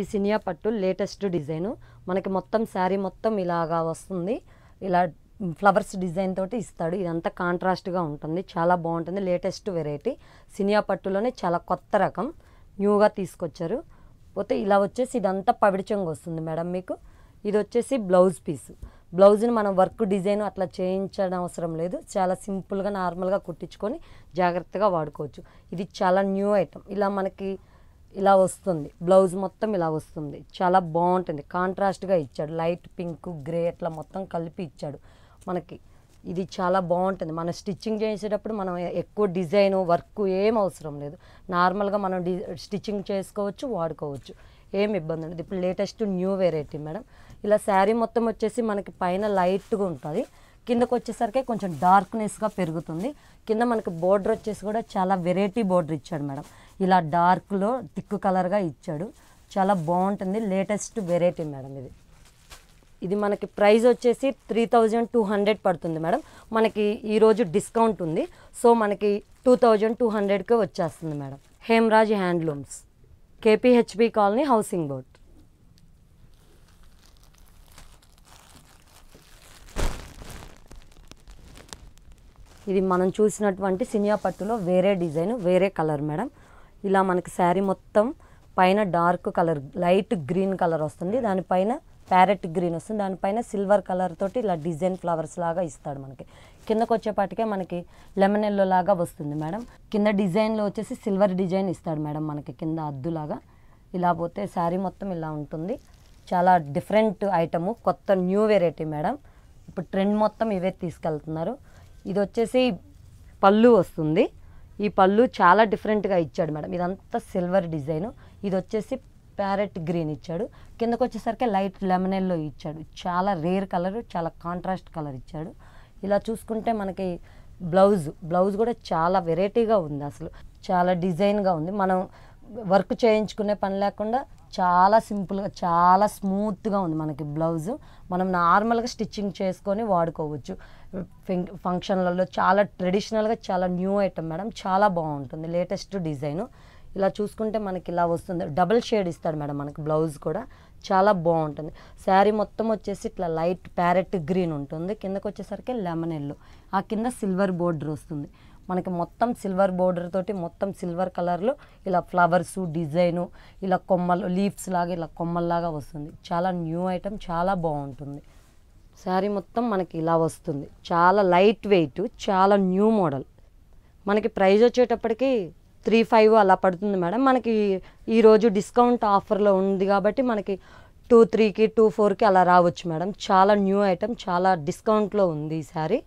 ఇది సినియా పట్టు latest design. మనకి మొత్తం శారీ మొత్తం ఇలాగా వస్తుంది. ఇలా ఫ్లవర్స్ డిజైన్ తోటి ఇస్తాడు. ఇదంతా కాంట్రాస్ట్గా ఉంటుంది. చాలా బాగుంటుంది. Latest variety. సినియా పట్టులోనే చాలా కొత్త రకం. న్యూగా తీసుకొచ్చారు. పోతే ఇలా వచ్చేసి ఇదంతా పవిడిచంగా వస్తుంది మేడం మీకు. ఇది వచ్చేసి బ్లౌజ్ పీస్. బ్లౌజ్ని మనం వర్క్ డిజైన్ అట్లా చేయించడం అవసరం లేదు. చాలా సింపుల్గా నార్మల్గా కుట్టించుకొని జాగ్రత్తగా వాడుకోవచ్చు. ఇది చాలా న్యూ ఐటమ్. ఇలా మనకి ఇలా వస్తుంది. బ్లౌజ్ మొత్తం ఇలా వస్తుంది. చాలా బాగుంటుంది. కాంట్రాస్ట్గా ఇచ్చాడు. లైట్ పింక్ గ్రే అట్లా మొత్తం కలిపి ఇచ్చాడు మనకి. ఇది చాలా బాగుంటుంది. మనం స్టిచ్చింగ్ చేసేటప్పుడు మనం ఎక్కువ డిజైన్ వర్క్ ఏం అవసరం లేదు. నార్మల్గా మనం డి స్టిచ్చింగ్ చేసుకోవచ్చు వాడుకోవచ్చు. ఏం ఇబ్బంది ఉండదు. ఇప్పుడు లేటెస్ట్ న్యూ వెరైటీ మేడం. ఇలా శారీ మొత్తం వచ్చేసి మనకి పైన లైట్గా ఉంటుంది. కిందకు వచ్చేసరికి కొంచెం డార్క్నెస్గా పెరుగుతుంది. కింద మనకి బోర్డర్ వచ్చేసి కూడా చాలా వెరైటీ బోర్డర్ ఇచ్చాడు మేడం. ఇలా డార్క్లో థిక్ కలర్గా ఇచ్చాడు. చాలా బాగుంటుంది. లేటెస్ట్ వెరైటీ మేడం ఇది. ఇది మనకి ప్రైస్ వచ్చేసి త్రీ థౌజండ్ టూ హండ్రెడ్ పడుతుంది మేడం. మనకి ఈరోజు డిస్కౌంట్ ఉంది. సో మనకి టూ థౌజండ్ టూ హండ్రెడ్కే వచ్చేస్తుంది madam. Hemraj handlooms. KPHB colony housing board ఇది మనం చూసినటువంటి సినియా పట్టులో వేరే డిజైన్ వేరే కలర్ మేడం. ఇలా మనకి శారీ మొత్తం పైన dark colour light green colour వస్తుంది. దానిపైన ప్యారెట్ గ్రీన్ వస్తుంది. దానిపైన సిల్వర్ కలర్ తోటి ఇలా డిజైన్ ఫ్లవర్స్ లాగా ఇస్తాడు మనకి. కిందకు వచ్చేపాటికే మనకి లెమన్ ఎల్లో లాగా వస్తుంది మేడం. కింద డిజైన్లో వచ్చేసి సిల్వర్ డిజైన్ ఇస్తాడు మేడం మనకి కింద అద్దులాగా. ఇలా పోతే శారీ మొత్తం ఇలా ఉంటుంది. చాలా డిఫరెంట్ ఐటము కొత్త న్యూ వెరైటీ మేడం. ఇప్పుడు ట్రెండ్ మొత్తం ఇవే తీసుకెళ్తున్నారు. ఇది వచ్చేసి పళ్ళు వస్తుంది. ఈ పళ్ళు చాలా డిఫరెంట్గా ఇచ్చాడు మేడం. ఇదంతా సిల్వర్ డిజైన్. ఇది వచ్చేసి ప్యారెట్ గ్రీన్ ఇచ్చాడు. కిందకు వచ్చేసరికి లైట్ లెమనెల్లో ఇచ్చాడు. చాలా రేర్ కలర్ చాలా కాంట్రాస్ట్ కలర్ ఇచ్చాడు. ఇలా చూసుకుంటే మనకి బ్లౌజ్ బ్లౌజ్ కూడా చాలా వెరైటీగా ఉంది అసలు. చాలా డిజైన్గా ఉంది. మనం వర్క్ చేయించుకునే పని లేకుండా చాలా సింపుల్గా చాలా స్మూత్గా ఉంది మనకి బ్లౌజ్. మనం నార్మల్గా స్టిచ్చింగ్ చేసుకొని వాడుకోవచ్చు. ఫింక్- ఫంక్షన్లలో చాలా ట్రెడిషనల్గా చాలా న్యూ ఐటమ్ మేడం చాలా బాగుంటుంది. Latest design. ఇలా చూసుకుంటే మనకి ఇలా వస్తుంది. డబుల్ షేడ్ ఇస్తాడు మేడం మనకి బ్లౌజ్ కూడా. చాలా బాగుంటుంది. శారీ మొత్తం వచ్చేసి ఇట్లా లైట్ ప్యారెట్ గ్రీన్ ఉంటుంది. కిందకు వచ్చేసరికి లెమన్ ఎల్లో. ఆ కింద సిల్వర్ బోర్డర్ వస్తుంది. మనకి మొత్తం సిల్వర్ బోర్డర్ తోటి మొత్తం సిల్వర్ కలర్లో ఇలా ఫ్లవర్స్ డిజైను ఇలా కొమ్మలు లీవ్స్ లాగా ఇలా కొమ్మల్లాగా వస్తుంది. చాలా న్యూ ఐటమ్ చాలా బాగుంటుంది. శారీ మొత్తం మనకి ఇలా వస్తుంది. చాలా లైట్ వెయిట్ చాలా న్యూ మోడల్. మనకి ప్రైజ్ వచ్చేటప్పటికి త్రీ ఫైవ్ అలా పడుతుంది మేడం. మనకి ఈరోజు డిస్కౌంట్ ఆఫర్లో ఉంది కాబట్టి మనకి టూ త్రీకి టూ ఫోర్కి అలా రావచ్చు మేడం. చాలా న్యూ ఐటమ్ చాలా డిస్కౌంట్లో ఉంది ఈ శారీ.